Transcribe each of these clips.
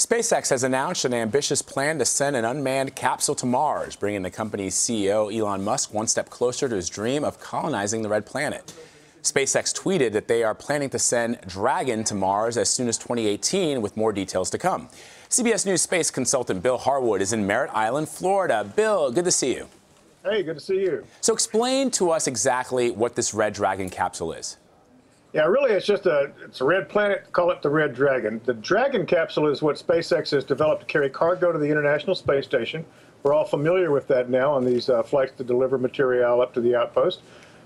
SpaceX has announced an ambitious plan to send an unmanned capsule to Mars, bringing the company's CEO, Elon Musk, one step closer to his dream of colonizing the red planet. SpaceX tweeted that they are planning to send Dragon to Mars as soon as 2018, with more details to come. CBS News space consultant Bill Harwood is in Merritt Island, Florida. Bill, good to see you. Hey, good to see you. So explain to us exactly what this Red Dragon capsule is. Yeah, really, it's just a it's a red planet. Call it the Red Dragon. The Dragon capsule is what SpaceX has developed to carry cargo to the International Space Station. We're all familiar with that now on these uh, flights to deliver material up to the outpost.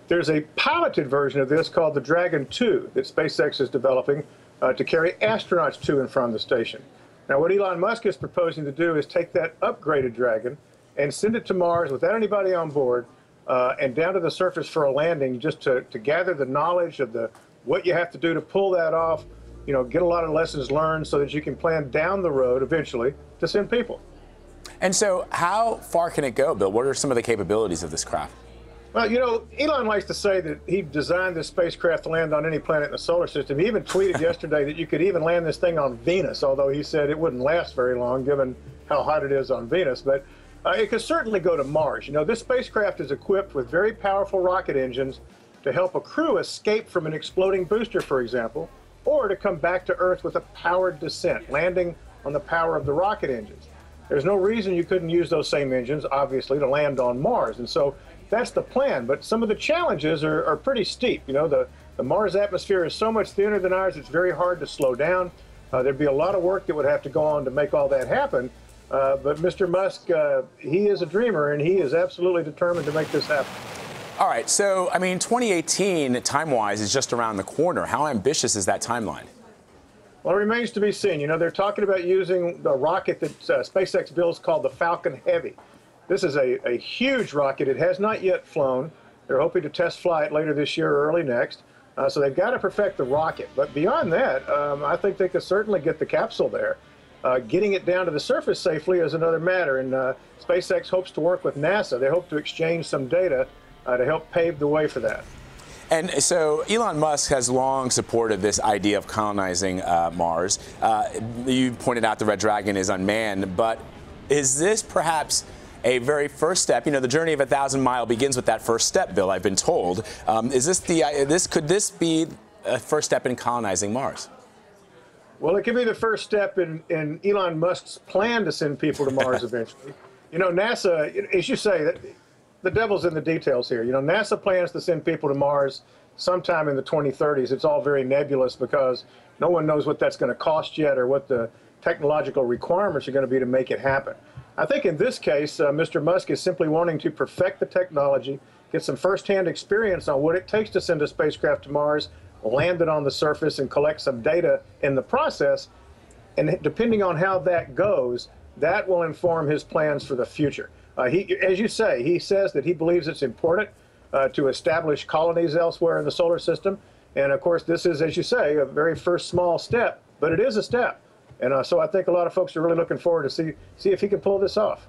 There's a piloted version of this called the Dragon 2 that SpaceX is developing uh, to carry astronauts to and from the station. Now, what Elon Musk is proposing to do is take that upgraded Dragon and send it to Mars without anybody on board uh, and down to the surface for a landing just to, to gather the knowledge of the what you have to do to pull that off, you know, get a lot of lessons learned so that you can plan down the road eventually to send people. And so, how far can it go, Bill? What are some of the capabilities of this craft? Well, you know, Elon likes to say that he designed this spacecraft to land on any planet in the solar system. He even tweeted yesterday that you could even land this thing on Venus, although he said it wouldn't last very long given how hot it is on Venus. But uh, it could certainly go to Mars. You know, this spacecraft is equipped with very powerful rocket engines to help a crew escape from an exploding booster, for example, or to come back to Earth with a powered descent, landing on the power of the rocket engines. There's no reason you couldn't use those same engines, obviously, to land on Mars. And so that's the plan. But some of the challenges are, are pretty steep. You know, the, the Mars atmosphere is so much thinner than ours, it's very hard to slow down. Uh, there'd be a lot of work that would have to go on to make all that happen. Uh, but Mr. Musk, uh, he is a dreamer, and he is absolutely determined to make this happen. All right. So, I mean, 2018, time wise, is just around the corner. How ambitious is that timeline? Well, it remains to be seen. You know, they're talking about using the rocket that uh, SpaceX builds called the Falcon Heavy. This is a, a huge rocket. It has not yet flown. They're hoping to test fly it later this year or early next. Uh, so they've got to perfect the rocket. But beyond that, um, I think they could certainly get the capsule there. Uh, getting it down to the surface safely is another matter. And uh, SpaceX hopes to work with NASA. They hope to exchange some data uh, to help pave the way for that. And so Elon Musk has long supported this idea of colonizing uh, Mars. Uh, you pointed out the Red Dragon is unmanned, but is this perhaps a very first step? You know, the journey of a thousand mile begins with that first step, Bill. I've been told. Um, is this the uh, this could this be a first step in colonizing Mars? Well, it could be the first step in, in Elon Musk's plan to send people to Mars eventually. You know, NASA, as you say, the devil's in the details here. You know, NASA plans to send people to Mars sometime in the 2030s. It's all very nebulous because no one knows what that's going to cost yet or what the technological requirements are going to be to make it happen. I think in this case, uh, Mr. Musk is simply wanting to perfect the technology, get some firsthand experience on what it takes to send a spacecraft to Mars, land it on the surface, and collect some data in the process. And depending on how that goes, that will inform his plans for the future. Uh, he, as you say, he says that he believes it's important uh, to establish colonies elsewhere in the solar system. And of course, this is, as you say, a very first small step, but it is a step. And uh, so I think a lot of folks are really looking forward to see, see if he can pull this off.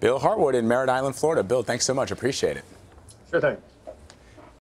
Bill Harwood in Merritt Island, Florida. Bill, thanks so much. Appreciate it. Sure thing.